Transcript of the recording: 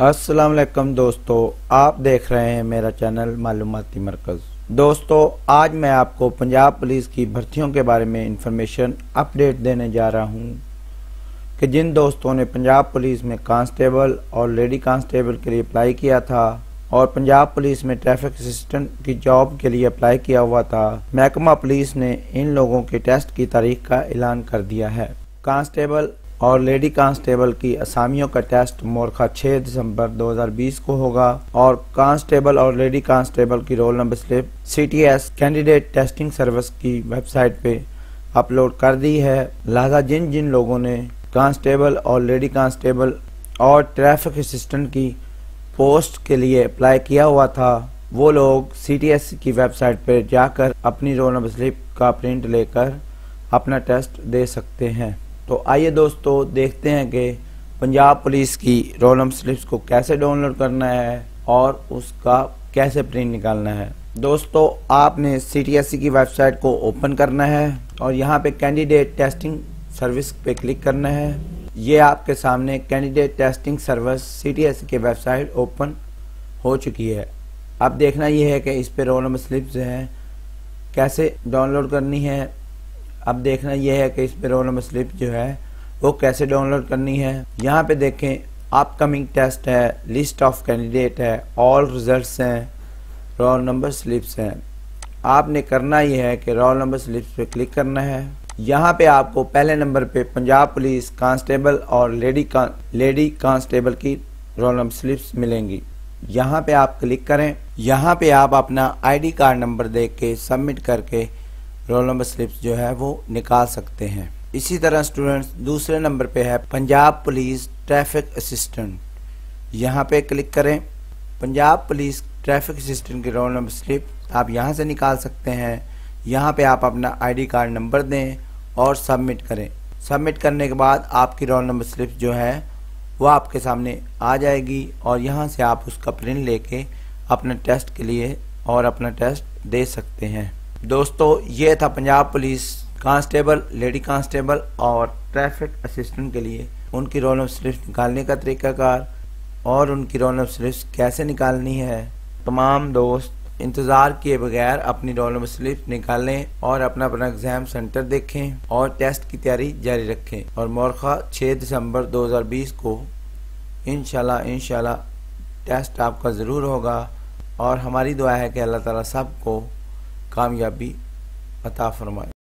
वालेकुम दोस्तों, आप देख रहे हैं मेरा चैनल मालूमती मरकज़। दोस्तों, आज मैं आपको पंजाब पुलिस की भर्तियों के बारे में इंफॉर्मेशन अपडेट देने जा रहा हूँ कि जिन दोस्तों ने पंजाब पुलिस में कांस्टेबल और लेडी कांस्टेबल के लिए अप्लाई किया था और पंजाब पुलिस में ट्रैफ़िक असिस्टेंट की जॉब के लिए अप्लाई किया हुआ था, महकमा पुलिस ने इन लोगों के टेस्ट की तारीख का ऐलान कर दिया है। कांस्टेबल और लेडी कांस्टेबल की असामियों का टेस्ट मोरखा 6 दिसंबर 2020 को होगा और कांस्टेबल और लेडी कांस्टेबल की roll number slip CTS candidate testing service की वेबसाइट पे अपलोड कर दी है। लिहाजा जिन जिन लोगों ने कांस्टेबल और लेडी कांस्टेबल और ट्रैफ़िक असिस्टेंट की पोस्ट के लिए अप्लाई किया हुआ था, वो लोग सीटीएस की वेबसाइट पर जाकर अपनी रोल नंबर स्लिप का प्रिंट लेकर अपना टेस्ट दे सकते हैं। तो आइए दोस्तों, देखते हैं कि पंजाब पुलिस की रोल नंबर स्लिप्स को कैसे डाउनलोड करना है और उसका कैसे प्रिंट निकालना है। दोस्तों, आपने सी की वेबसाइट को ओपन करना है और यहाँ पे कैंडिडेट टेस्टिंग सर्विस पे क्लिक करना है। ये आपके सामने कैंडिडेट टेस्टिंग सर्विस सी की वेबसाइट ओपन हो चुकी है। अब देखना ये है कि इस पर रोल नंबर स्लिप्स हैं, कैसे डाउनलोड करनी है अब देखना यह है कि इस पर रोल नंबर स्लिप जो है वो कैसे डाउनलोड करनी है। यहाँ पे देखें अपकमिंग टेस्ट है लिस्ट ऑफ़ कैंडिडेट है ऑल रिजल्ट्स हैं रोल नंबर स्लिप्स हैं। आपने करना यह है कि रोल नंबर स्लिप्स पे क्लिक करना है। यहाँ पे आपको पहले नंबर पे पंजाब पुलिस कांस्टेबल और लेडी का, लेडी कांस्टेबल की रोल नंबर स्लिप्स मिलेंगी। यहाँ पे आप क्लिक करें। यहाँ पे आप अपना आईडी कार्ड नंबर दे के सबमिट करके रोल नंबर स्लिप्स जो है वो निकाल सकते हैं। इसी तरह स्टूडेंट्स, दूसरे नंबर पे है पंजाब पुलिस ट्रैफ़िक असिस्टेंट। यहाँ पे क्लिक करें, पंजाब पुलिस ट्रैफ़िक असिस्टेंट की रोल नंबर स्लिप आप यहाँ से निकाल सकते हैं। यहाँ पे आप अपना आईडी कार्ड नंबर दें और सबमिट करें। सबमिट करने के बाद आपकी रोल नंबर स्लिप जो है वो आपके सामने आ जाएगी और यहाँ से आप उसका प्रिंट लेके अपने टेस्ट के लिए और अपना टेस्ट दे सकते हैं। दोस्तों, ये था Punjab police constable, lady constable और ट्रैफ़िक असिस्टेंट के लिए उनकी रोल नंबर स्लिप निकालने का तरीकाकार और उनकी रोल नंबर स्लिप कैसे निकालनी है। तमाम दोस्त इंतज़ार किए बगैर अपनी रोल नंबर स्लिप निकालें और अपना अपना एग्ज़ाम सेंटर देखें और टेस्ट की तैयारी जारी रखें और मोरखा 6 दिसंबर 2020 को इनशाला इनशाला टेस्ट आपका ज़रूर होगा और हमारी दुआ है कि अल्लाह ताला सबको कामयाबी अता फरमाए।